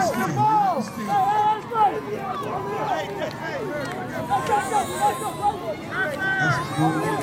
That's cool.